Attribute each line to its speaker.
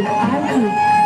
Speaker 1: Archie,